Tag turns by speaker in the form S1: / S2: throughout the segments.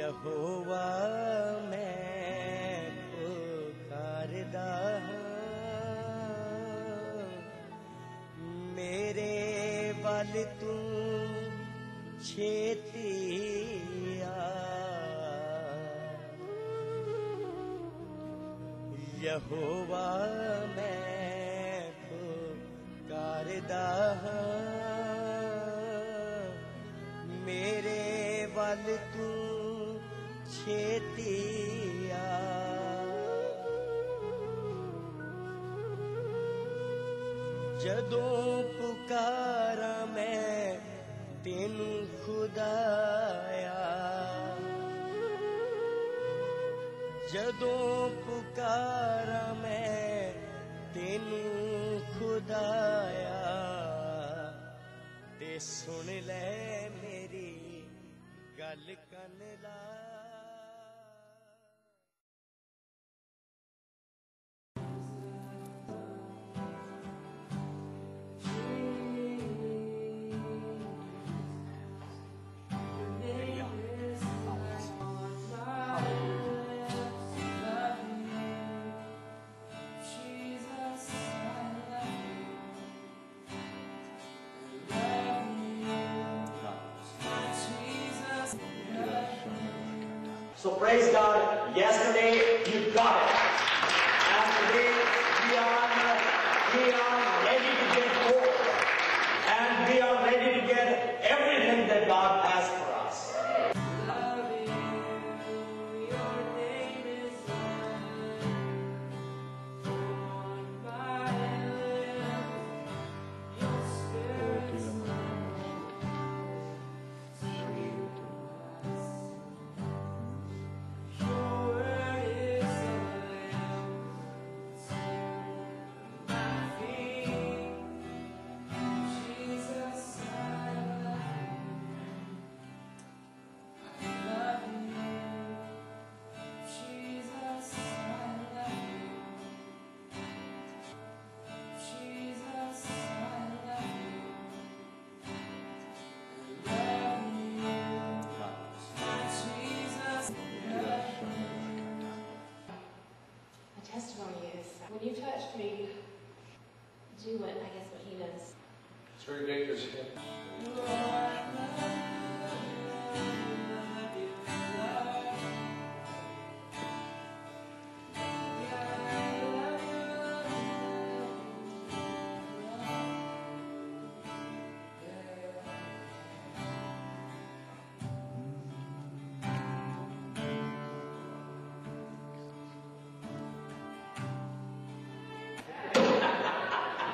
S1: यहोवा मैं तो पुकारदा मेरे बल तू छेतिया यहोवा मैं तो पुकारदा मेरे बल तू छेतिया। जदों पुकारा मैं तेनू खुदाया। जदों पुकारा मैं तेनू खुदाया। ते सुन ले मेरी गल कन ला।
S2: So praise God, yesterday you got it. And today we are, we are ready to get more. And we are ready to get everything that God
S3: touched me, do what I guess what he does.
S4: It's very ridiculous.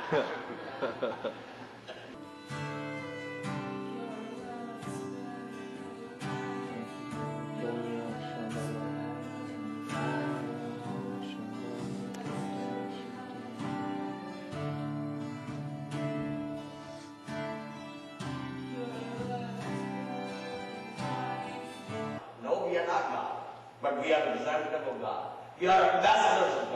S2: No, we are not God, but we are representative of God. We are ambassadors of God.